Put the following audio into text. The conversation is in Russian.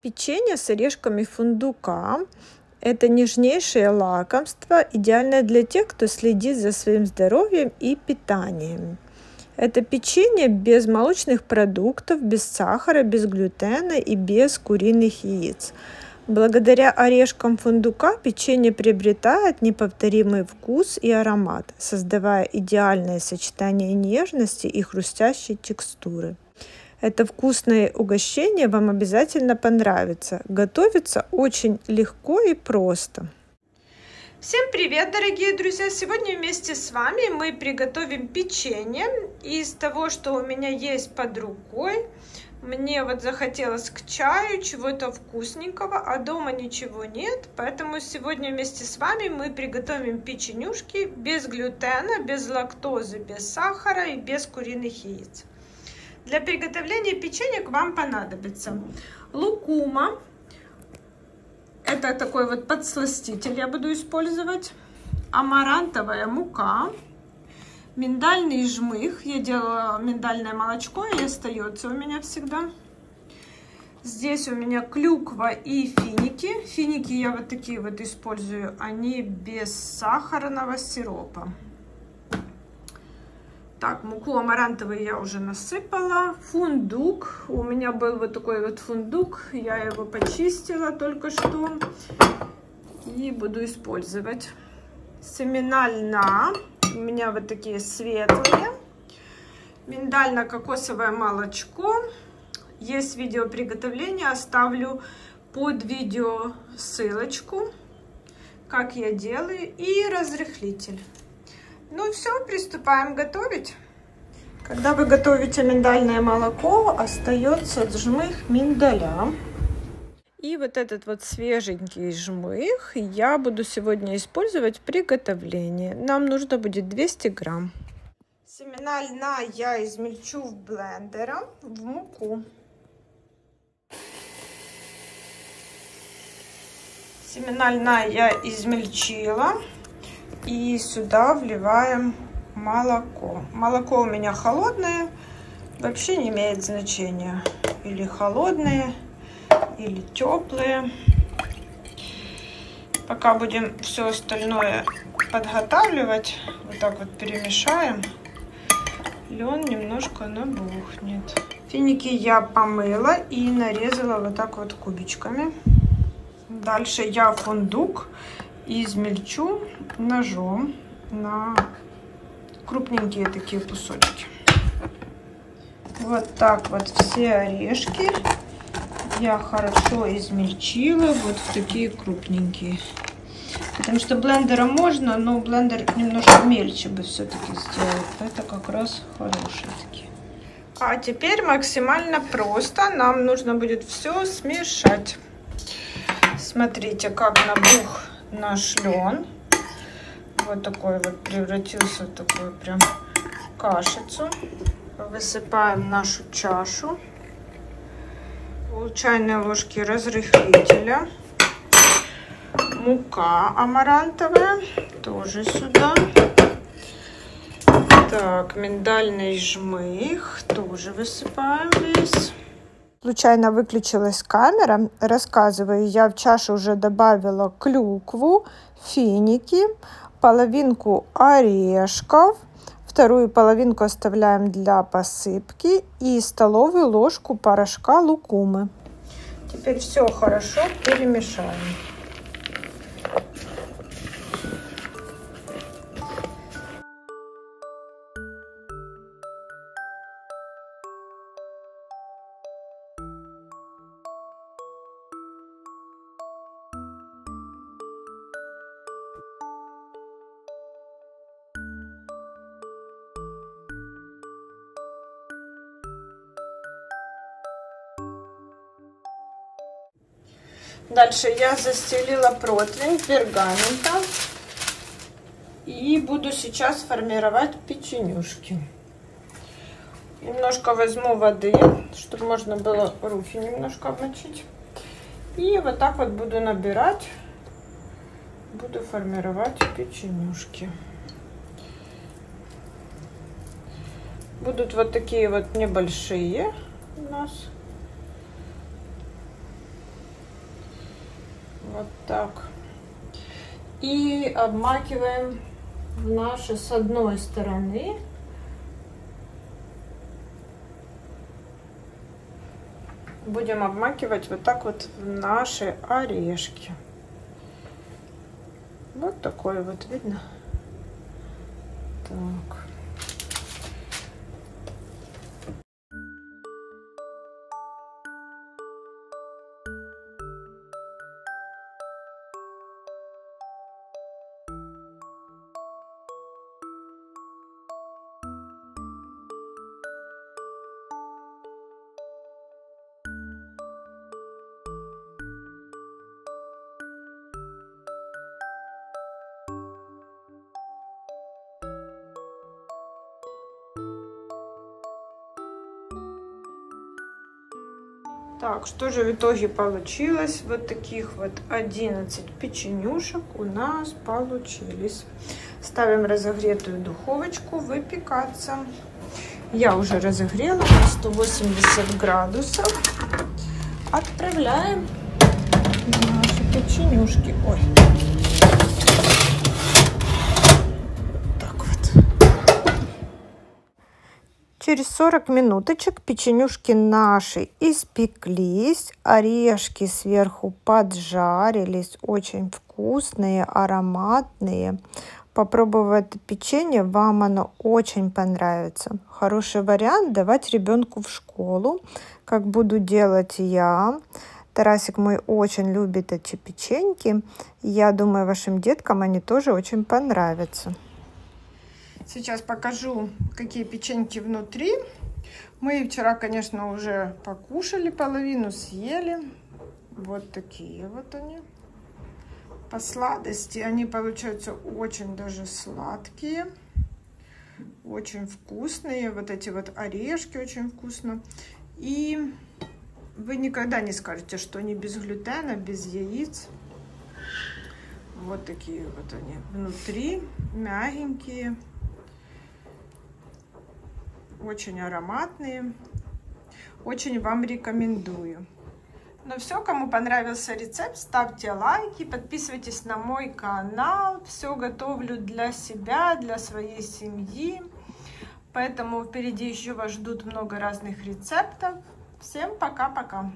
Печенье с орешками фундука – это нежнейшее лакомство, идеальное для тех, кто следит за своим здоровьем и питанием. Это печенье без молочных продуктов, без сахара, без глютена и без куриных яиц. Благодаря орешкам фундука печенье приобретает неповторимый вкус и аромат, создавая идеальное сочетание нежности и хрустящей текстуры. Это вкусное угощение вам обязательно понравится. Готовится очень легко и просто. Всем привет, дорогие друзья! Сегодня вместе с вами мы приготовим печенье из того, что у меня есть под рукой. Мне вот захотелось к чаю чего-то вкусненького, а дома ничего нет. Поэтому сегодня вместе с вами мы приготовим печенюшки без глютена, без лактозы, без сахара и без куриных яиц. Для приготовления печенек вам понадобится лукума. Это такой вот подсластитель я буду использовать. Амарантовая мука. Миндальный жмых. Я делала миндальное молочко и остается у меня всегда. Здесь у меня клюква и финики. Финики я вот такие вот использую. Они без сахарного сиропа. Так, муку амарантовую я уже насыпала. Фундук. У меня был вот такой вот фундук. Я его почистила только что. И буду использовать. Семена льна. У меня вот такие светлые. Миндально-кокосовое молочко. Есть видео приготовления. Оставлю под видео ссылочку, как я делаю. И разрыхлитель. Ну все, приступаем готовить. Когда вы готовите миндальное молоко, остается жмых миндаля. И вот этот вот свеженький жмых я буду сегодня использовать в приготовлении. Нам нужно будет 200 грамм. Семена льна я измельчу в блендером в муку. Семена льна я измельчила. И сюда вливаем молоко. Молоко у меня холодное, вообще не имеет значения. Или холодное, или теплое. Пока будем все остальное подготавливать, вот так вот перемешаем, лен немножко набухнет. Финики я помыла и нарезала вот так вот кубичками. Дальше я фундук измельчу ножом на крупненькие такие кусочки. Вот так вот все орешки я хорошо измельчила вот в такие крупненькие. Потому что блендером можно, но блендер немножко мельче бы все-таки сделал. Это как раз хорошие такие. А теперь максимально просто. Нам нужно будет все смешать. Смотрите, как набух наш лен. Вот такой вот превратился в такую прям кашицу. Высыпаем нашу чашу. Пол чайной ложки разрыхлителя. Мука амарантовая тоже сюда. Так, миндальный жмых тоже высыпаем весь. Случайно выключилась камера. Рассказываю, я в чашу уже добавила клюкву, финики, половинку орешков, вторую половинку оставляем для посыпки и столовую ложку порошка лукумы. Теперь все хорошо перемешаем. Дальше я застелила противень пергаментом. И буду сейчас формировать печенюшки. Немножко возьму воды, чтобы можно было руки немножко обмочить. И вот так вот буду набирать. Буду формировать печенюшки. Будут вот такие вот небольшие у нас. Вот так. И обмакиваем в наши с одной стороны. Будем обмакивать вот так вот в наши орешки. Вот такой вот, видно? Так. Так, что же в итоге получилось? Вот таких вот 11 печенюшек у нас получились. Ставим разогретую духовочку выпекаться. Я уже разогрела на 180 градусов. Отправляем наши печенюшки. Ой, Через 40 минуточек печенюшки наши испеклись, орешки сверху поджарились, очень вкусные, ароматные. Попробуйте это печенье, вам оно очень понравится. Хороший вариант давать ребенку в школу, как буду делать я. Тарасик мой очень любит эти печеньки. Я думаю, вашим деткам они тоже очень понравятся. Сейчас покажу, какие печеньки внутри. Мы вчера, конечно, уже покушали половину, съели. Вот такие вот они. По сладости они получаются очень даже сладкие. Очень вкусные. Вот эти вот орешки очень вкусно. И вы никогда не скажете, что они без глютена, без яиц. Вот такие вот они внутри, мягенькие очень ароматные. Очень вам рекомендую. Ну все, кому понравился рецепт, ставьте лайки, подписывайтесь на мой канал. Все готовлю для себя, для своей семьи. Поэтому впереди еще вас ждут много разных рецептов. Всем пока-пока!